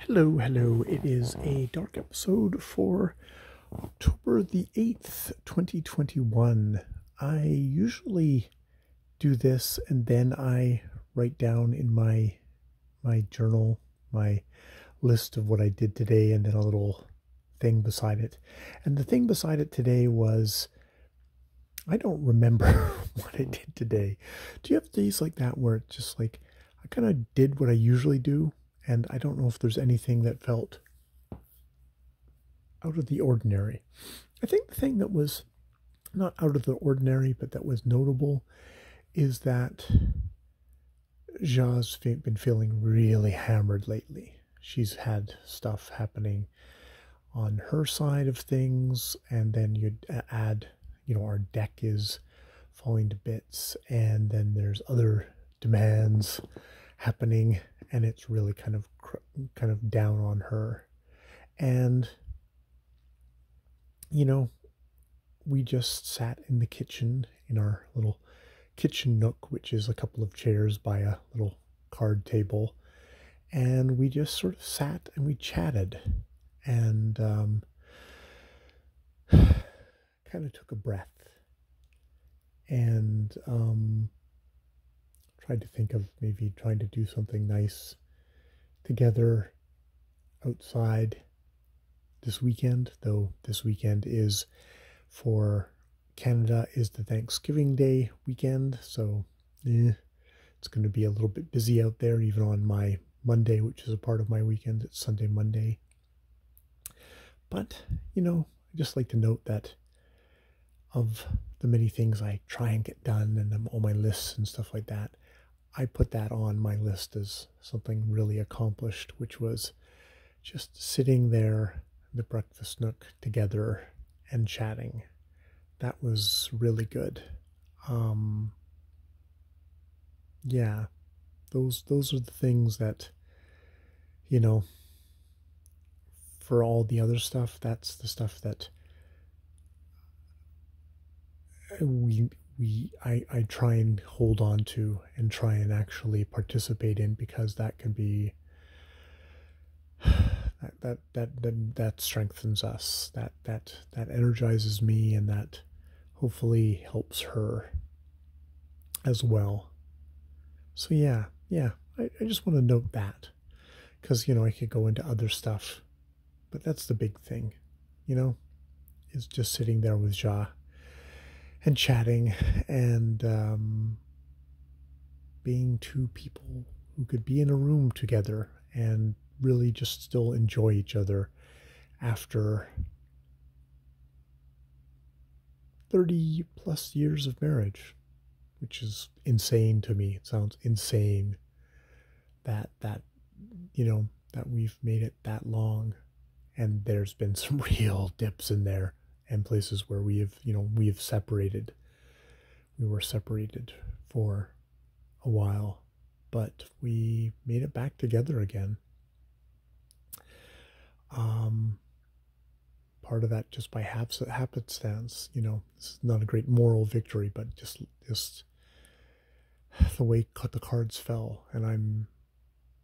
Hello, hello. It is a dark episode for October the 8th, 2021. I usually do this and then I write down in my my journal my list of what I did today and then a little thing beside it. And the thing beside it today was I don't remember what I did today. Do you have days like that where it's just like I kind of did what I usually do and I don't know if there's anything that felt out of the ordinary. I think the thing that was not out of the ordinary, but that was notable, is that Ja's been feeling really hammered lately. She's had stuff happening on her side of things, and then you add, you know, our deck is falling to bits, and then there's other demands happening and it's really kind of kind of down on her. And you know we just sat in the kitchen in our little kitchen nook which is a couple of chairs by a little card table. And we just sort of sat and we chatted. And um, kind of took a breath. And um, tried to think of maybe trying to do something nice together outside this weekend, though this weekend is for Canada is the Thanksgiving Day weekend, so eh, it's going to be a little bit busy out there, even on my Monday, which is a part of my weekend. It's Sunday, Monday. But, you know, I just like to note that of the many things I try and get done and all my lists and stuff like that, I put that on my list as something really accomplished, which was just sitting there, the breakfast nook together and chatting. That was really good. Um, yeah, those those are the things that, you know, for all the other stuff, that's the stuff that we we I, I try and hold on to and try and actually participate in because that can be that that that that, that strengthens us that that that energizes me and that hopefully helps her as well. So yeah yeah I, I just want to note that because you know I could go into other stuff but that's the big thing you know is just sitting there with Ja and chatting and um, being two people who could be in a room together and really just still enjoy each other after 30 plus years of marriage which is insane to me. It sounds insane that that you know that we've made it that long and there's been some real dips in there and places where we have, you know, we have separated. We were separated for a while, but we made it back together again. Um, part of that just by happenstance, you know, it's not a great moral victory, but just just the way cut the cards fell, and I'm,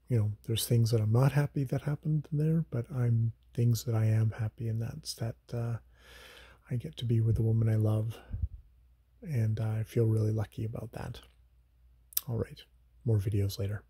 you know, there's things that I'm not happy that happened there, but I'm things that I am happy, and that's that. Uh, I get to be with the woman I love, and I feel really lucky about that. All right, more videos later.